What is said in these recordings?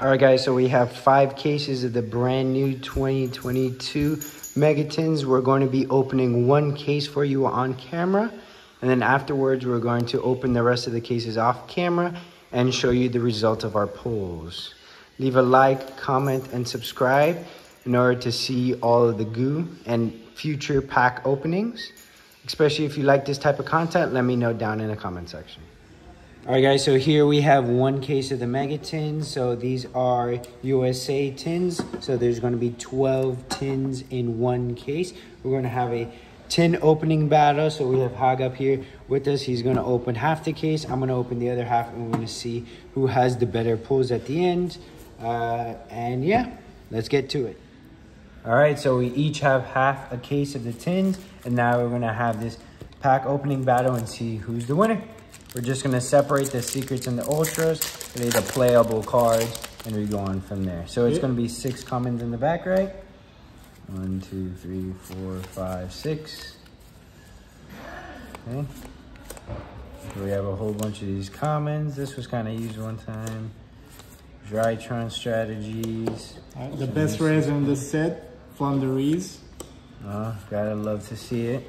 All right, guys, so we have five cases of the brand new 2022 Megatins. We're going to be opening one case for you on camera, and then afterwards, we're going to open the rest of the cases off camera and show you the result of our polls. Leave a like, comment, and subscribe in order to see all of the goo and future pack openings. Especially if you like this type of content, let me know down in the comment section. All right, guys, so here we have one case of the mega tins. So these are USA tins. So there's going to be 12 tins in one case. We're going to have a tin opening battle. So we have Hag up here with us. He's going to open half the case. I'm going to open the other half, and we're going to see who has the better pulls at the end. Uh, and yeah, let's get to it. All right, so we each have half a case of the tins, and now we're going to have this pack opening battle and see who's the winner. We're just gonna separate the secrets and the ultras, they the playable cards, and we go on from there. So it's gonna be six commons in the back, right? One, two, three, four, five, six. Okay. So we have a whole bunch of these commons. This was kind of used one time. Drytron strategies. Uh, the best rares in the set, Flunderies. Oh, gotta love to see it.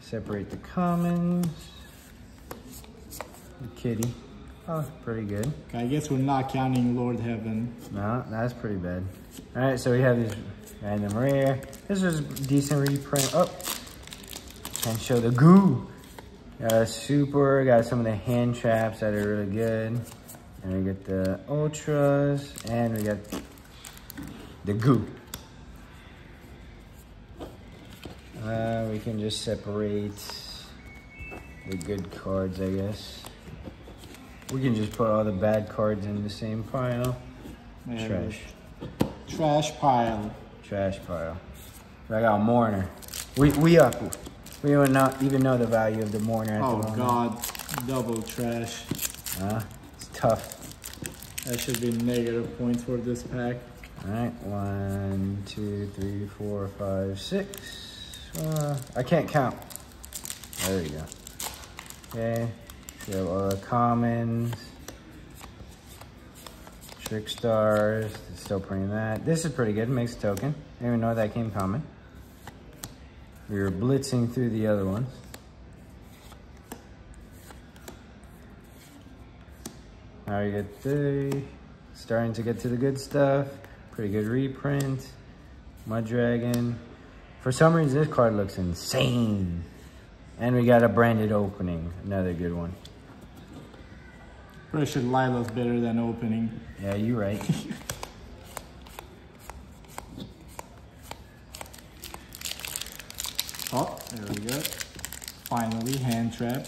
Separate the commons. The kitty. Oh, pretty good. I guess we're not counting Lord Heaven. No, that's pretty bad. All right, so we have this random rare. This is decent reprint. Oh, and show the goo. Got a super, got some of the hand traps that are really good. And we get the ultras, and we got the goo. Uh, we can just separate the good cards, I guess. We can just put all the bad cards in the same pile. There Trash. Trash pile. Trash pile. I got a mourner. We we up. We don't not even know the value of the mourner at Oh the god, double trash. Uh, it's tough. That should be negative points for this pack. All right, one, two, three, four, five, six. Uh, I can't count. There we go. Okay, we have all the commons. Trickstars, still printing that. This is pretty good, makes a token. I didn't even know that came common. We were blitzing through the other ones. Now you get the, starting to get to the good stuff. Pretty good reprint. Mudragon. For some reason, this card looks insane. And we got a branded opening, another good one. Probably should Lila's better than opening. Yeah, you're right. Oh, there we go. Finally, hand trap.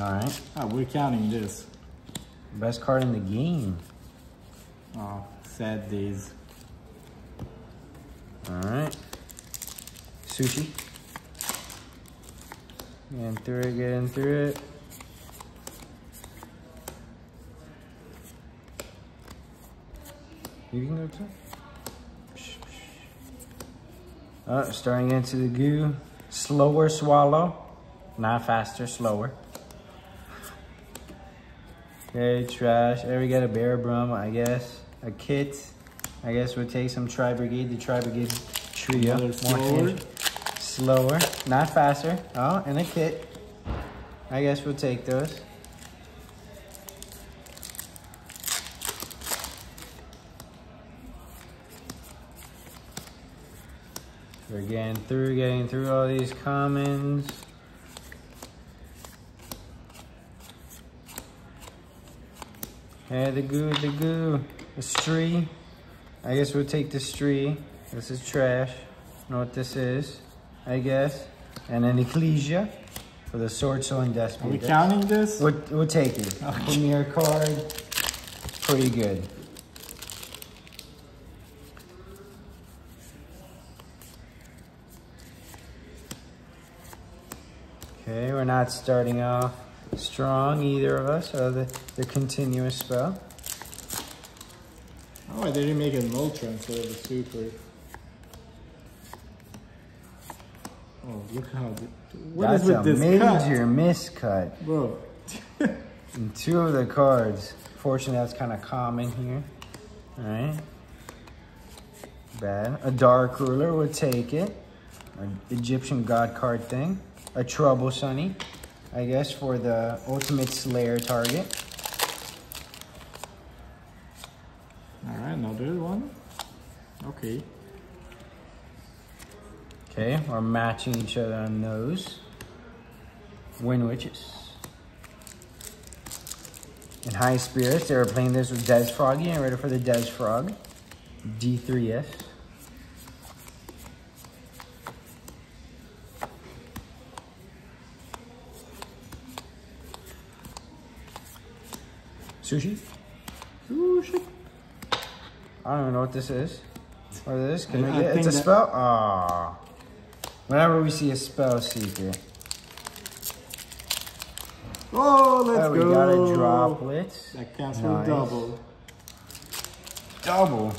All right, Oh, we're counting this. best card in the game. Oh, sad days. All right, sushi. Getting through it, getting through it. You can go too. Oh, uh, starting into the goo. Slower swallow. Not faster, slower. Okay, trash. There we got a bear brum, I guess. A kit. I guess we'll take some Tri Brigade, the Tri Brigade trio. More slower. Slower, not faster. Oh, and a kit. I guess we'll take those. We're getting through, getting through all these commons. Hey, the goo, the goo. The stree. I guess we'll take the stree. This is trash. Know what this is, I guess. And an ecclesia for the sword, soul, and Are we counting this? We'll, we'll take it. Premier card. Pretty good. Okay, we're not starting off strong, either of us, or the, the continuous spell. Oh, I didn't make an ultra instead of a super. Oh, look how. The, what is That's with a this cut? major miscut. Bro, And two of the cards. Fortunately, that's kind of common here. Alright. Bad. A dark ruler would take it. An Egyptian god card thing. A trouble sunny, I guess, for the ultimate slayer target. Alright, another one. Okay. Okay, we're matching each other on those. Wind Witches. In High Spirits, they were playing this with Des Froggy and ready for the Des Frog. D3S. Sushi? Sushi. I don't even know what this is. What is this? Can I- I get, it's a spell? Ah. Whenever we see a spell secret. Oh, let's Oh, we go. got a droplet. That counts Nice. for double. Double.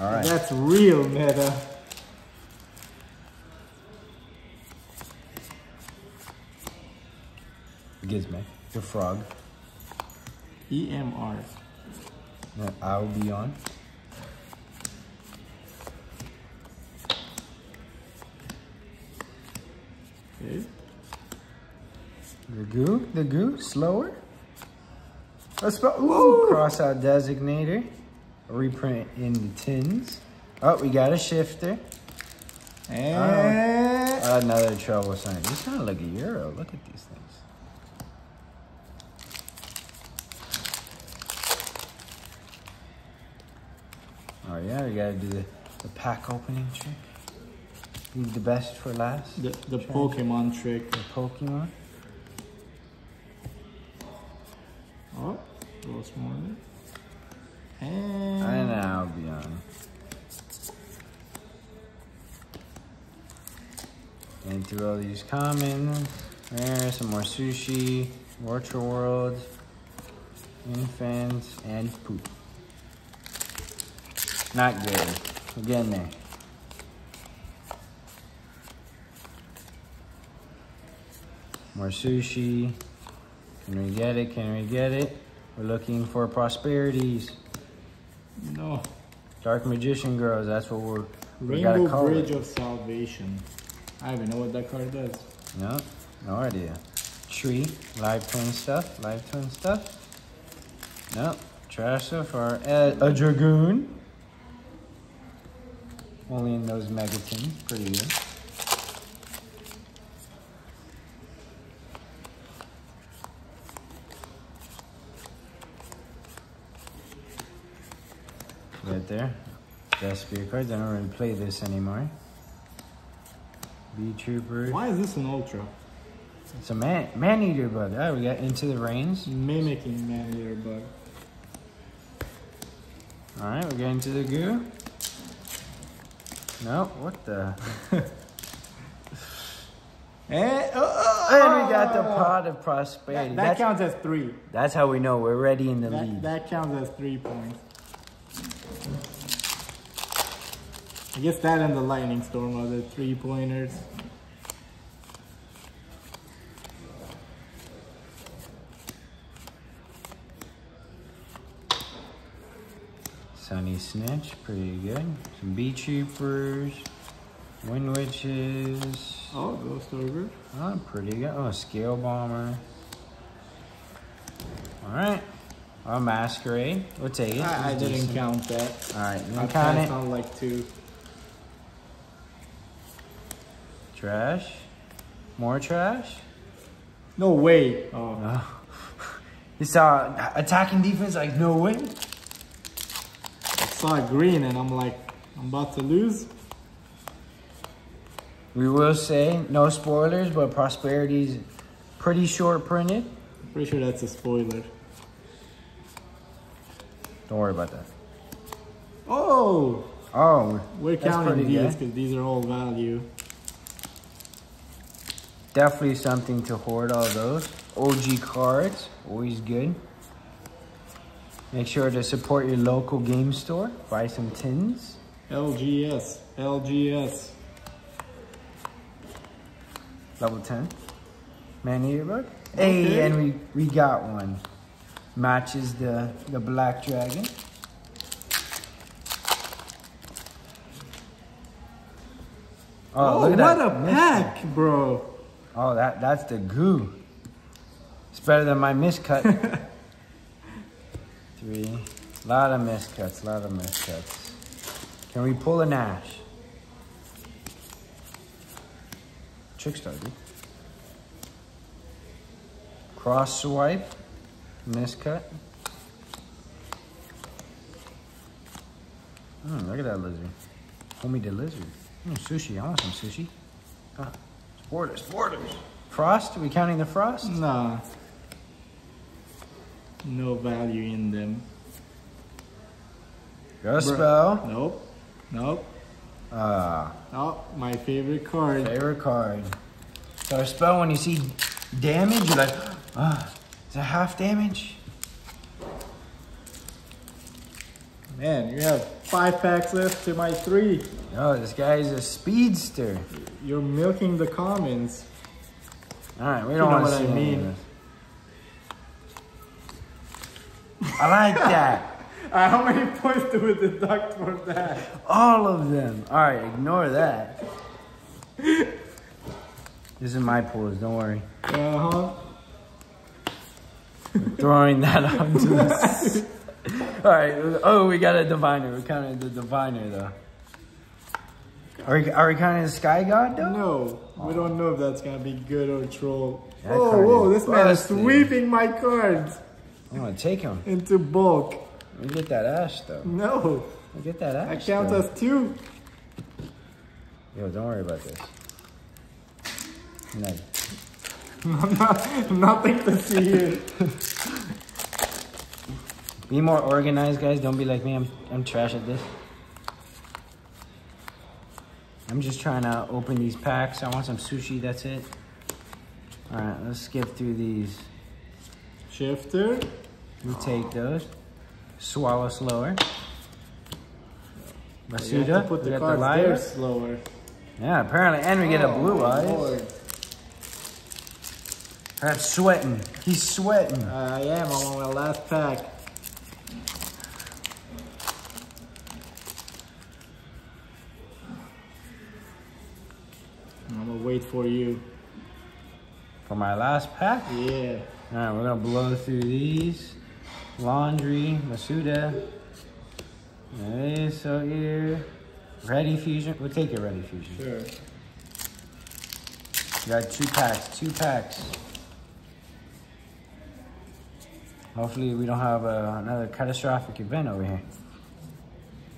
All right. That's real meta. Gizmo. The frog. EMR. that I will be on. Okay. The goo. The goo. Slower. Spell. Ooh. Cross out designator. Reprint in the tins. Oh, we got a shifter. And oh, Another trouble sign. These kind of like a euro. Look at these things. Oh yeah, we gotta do the, the pack opening trick. Leave the best for last. the, the Pokemon trick. The Pokemon. Oh, goes more. And And I'll be on. And through all these commons. there's some more sushi, Virtual World, infants, and poop. Not good. We're getting there. More sushi. Can we get it? Can we get it? We're looking for prosperities. no. Dark Magician Girls, that's what we're we Rainbow Bridge it. of Salvation. I don't even know what that card does. No, no idea. Tree, live twin stuff, live twin stuff. No, trash so far. Uh, a Dragoon. Only in those Megatins, pretty good. Right there. Best spear cards. I don't really play this anymore. Bee Troopers. Why is this an Ultra? It's a man man eater bug. All right, we got into the reins. Mimicking Man-Eater Bug. All right, we're getting to the goo. No, what the? And, eh, oh, And we got the pot of prosperity. That, that counts as three. that's how we know we're ready in the That, lead. that counts as three points. I guess that and the Lightning Storm are the three pointers. Sunny Snitch, pretty good. Some Bee Troopers, Wind Witches. Oh, Ghost Ogre. Oh, pretty good. Oh, Scale Bomber. All right. Oh, Masquerade. We'll take it. I, I didn't decent. count that. All right, you I count it. on like two. Trash. More trash. No way. Oh, Oh. You saw attacking defense like no way. I saw green and I'm like, I'm about to lose. We will say no spoilers, but prosperity's pretty short printed. Pretty sure that's a spoiler. Don't worry about that. Oh, Oh, we're counting these because these are all value. Definitely something to hoard all those. OG cards, always good. Make sure to support your local game store. Buy some tins. LGS, LGS. Level 10. Man eater bro. Hey, and we, we got one. Matches the, the black dragon. Oh, oh what that. a pack, bro. Oh, that that's the goo. It's better than my miscut. Three. A Lot of miscuts, a lot of miscuts. Can we pull an Ash? Trickstar, dude. Cross swipe. Miscut. Mm, look at that lizard. Homie the lizard. Mm, sushi. I want some sushi. Ah, Borders, borders. Frost? Are we counting the frost? Nah. No value in them. Go spell. Nope. Nope. Ah, Oh, my favorite card. favorite card. So I spell when you see damage, you're like, ah, is that half damage? Man, you have five packs left to my three. No, this guy's a speedster. You're milking the commons. All right, we don't know want to what I mean. I like that. Uh, how many points do we deduct for that? All of them. All right, ignore that. This is my pools, don't worry. Uh huh. Throwing that onto this. All right. Oh, we got a diviner. We're counting the diviner though. Are we, are we counting the sky god though? No, we don't know if that's gonna be good or troll. That oh, whoa, this man is sweeping my cards I'm gonna take him. into bulk. We get that ash though. No, We get that ash. that counts though. as two. Yo, don't worry about this. No. Nothing to see here. Be more organized, guys. Don't be like me. I'm I'm trash at this. I'm just trying to open these packs. I want some sushi. That's it. All right, let's skip through these. Shifter. We take those. Swallow slower. Masuda. put the the liar. slower. Yeah, apparently, and we get a Oh, blue my eyes. lord. I'm sweating. He's sweating. I am. I'm on my last pack. I'm gonna wait for you. For my last pack. Yeah. All right, we're gonna blow through these. Laundry, Masuda. So here. Ready fusion. We'll take it ready fusion. Sure. You got two packs, two packs. Hopefully we don't have uh, another catastrophic event over here.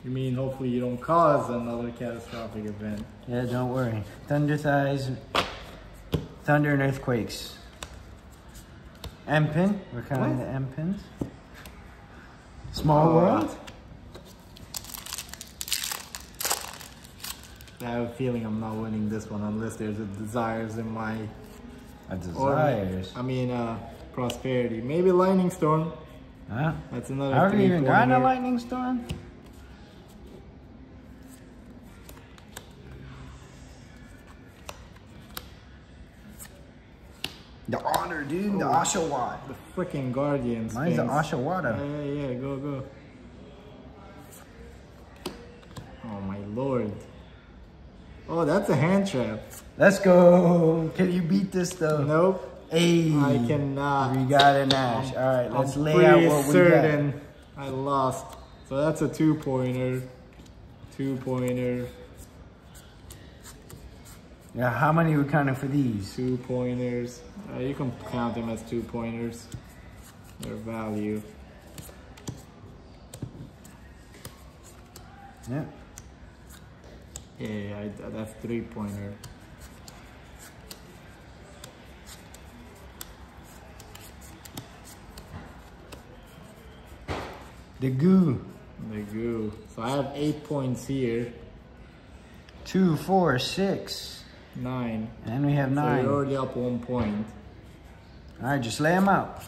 You mean hopefully you don't cause another catastrophic event? Yeah, don't worry. Thunder thighs, thunder and earthquakes. M pin. We're counting What? the M pins. Small Uh, world. I have a feeling I'm not winning this one unless there's a desires in my A or- desires. I mean, uh, prosperity. Maybe lightning storm. Huh? That's another. Have we even gotten a lightning storm? Dude. The oh. Oshawott. The freaking guardians. Mine's the. Oshawott. Yeah, yeah, yeah, go, go. Oh my lord. Oh, that's a hand trap. Let's go. Can you beat this though? Nope. Hey. I cannot. We got an ash. All right, let's I'm lay out what we certain I lost. So that's a two-pointer. two pointer. Two pointer. got. Yeah, how many we counting for these? Two pointers. Uh, you can count them as two pointers. Their value. Yeah. Yeah, yeah, I, that's three pointer. The goo. The goo. So I have eight points here. Two, four, six. Nine. And we have So nine. you're already up one point. All right, just lay them out.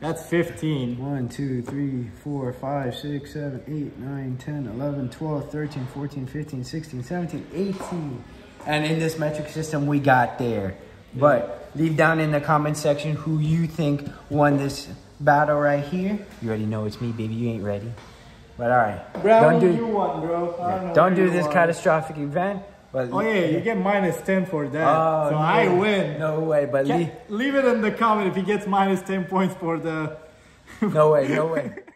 That's 15. 1, 2, 3, 4, 5, 6, 7, 8, 9, 10, 11, 12, 13, 14, 15, 16, 17, 18. And in this metric system, we got there. But leave down in the comment section who you think won this battle right here. You already know it's me, baby. You ain't ready. But all right, Brownie, don't you do won. I don't, do this won. catastrophic event. But Oh yeah, you get minus ten for that. Oh, so no, I win. No way, but leave it in the comment if he gets minus ten points for the. no way, no way.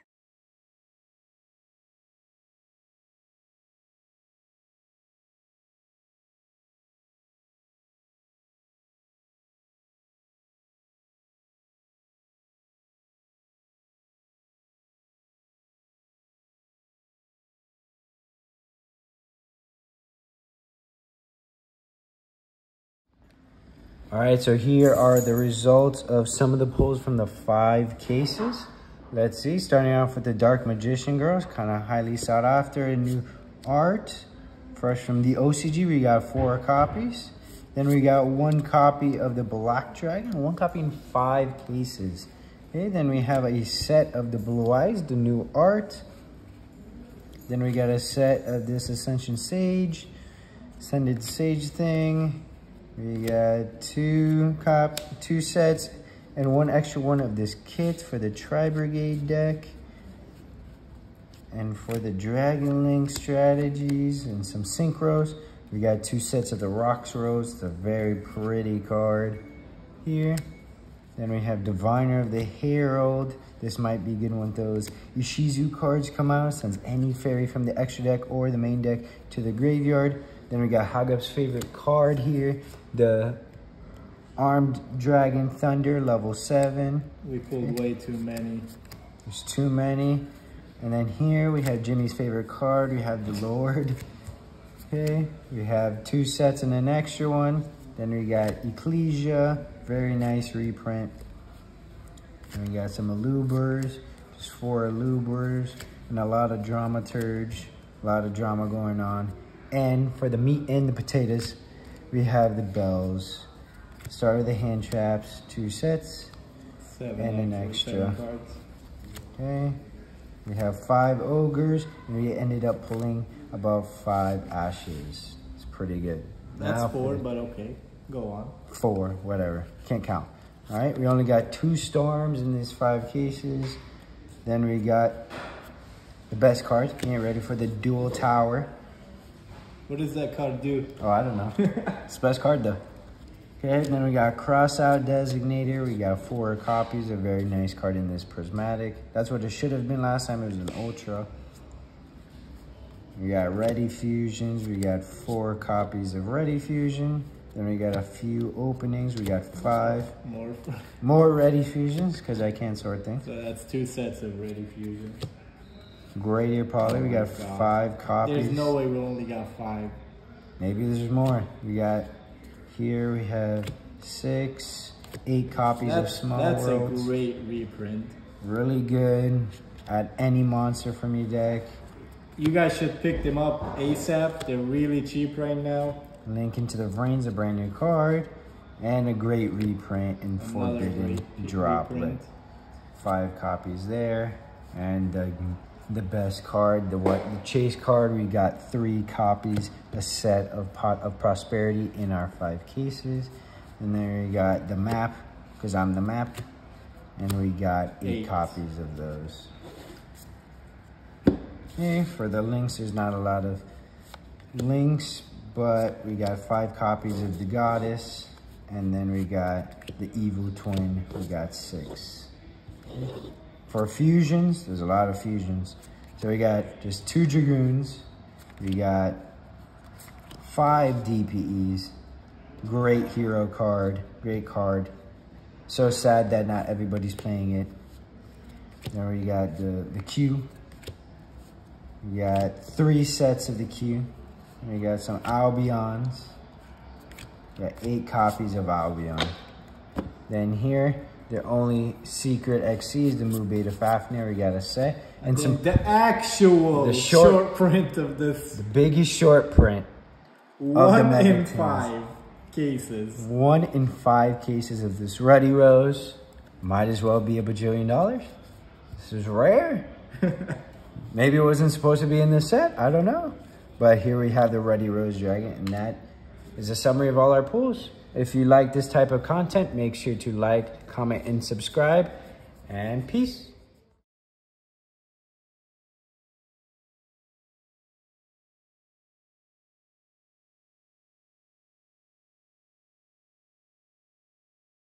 All right, so here are the results of some of the pulls from the five cases. Let's see, starting off with the Dark Magician Girls, kind of highly sought after in new art. Fresh from the OCG, we got four copies. Then we got one copy of the Black Dragon, one copy in five cases. Okay, then we have a set of the Blue Eyes, the new art. Then we got a set of this Ascension Sage, Ascended Sage thing. We got two cop, two sets, and one extra one of this kit for the Tri Brigade deck. And for the Dragon Link strategies and some synchros, we got two sets of the Rocks Rose, the very pretty card here. Then we have Diviner of the Herald. This might be good when those Ishizu cards come out. Sends any fairy from the extra deck or the main deck to the graveyard. Then we got Hagup's favorite card here, the Armed Dragon Thunder, level 7. We pulled way too many. There's too many. And then here we have Jimmy's favorite card. We have the Lord. Okay, we have two sets and an extra one. Then we got Ecclesia, very nice reprint. And we got some Alubers, just four Alubers, and a lot of Dramaturge, a lot of drama going on. And for the meat and the potatoes, we have the bells. Start with the hand traps, two sets. Seven And an extra. Okay, we have five ogres, and we ended up pulling about five ashes. It's pretty good. That's Now four, but okay. Go on. four, whatever. Can't count. All right, we only got two storms in these five cases. Then we got the best card. Get ready for the dual tower. What does that card do? Oh, I don't know. it's the best card though. Okay, then we got cross out designator. We got four copies. A very nice card in this prismatic. That's what it should have been last time. It was an ultra. We got ready fusions. We got four copies of ready fusion. Then we got a few openings. We got five More. more ready fusions because I can't sort things. so that's two sets of ready fusion. Gradier poly. We oh got Oh God. five copies. There's no way we only got five. Maybe there's more. We got here we have six, eight copies That's, of Small that's a great reprint. Really good at any monster from your deck. You guys should pick them up ASAP. They're really cheap right now. Link into the Vrains, a brand new card, and a great reprint in Another Forbidden great Droplet. reprint. Five copies there, and the the best card, the what the chase card. We got three copies, a set of pot of prosperity in our five cases, and then we got the map because I'm the map, and we got eight, Eight. copies of those. Okay, for the links, there's not a lot of links, but we got five copies of the goddess, and then we got the evil twin. We got six. For fusions, there's a lot of fusions. So we got just two dragoons. We got five DPEs. Great hero card. Great card. So sad that not everybody's playing it. Now we got the, the Q. We got three sets of the Q. We got some Albions. We got eight copies of Albion. Then here, the only secret XC is the Mu Beta Fafnir. We gotta say. And some the actual The short, short- print of this the biggest short print. one in five cases. One in five cases of this Ruddy Rose. Might as well be a bajillion dollars. This is rare. Maybe it wasn't supposed to be in this set. I don't know. But here we have the Ruddy Rose Dragon, and that is a summary of all our pulls. If you like this type of content, make sure to like, comment, and subscribe. And peace.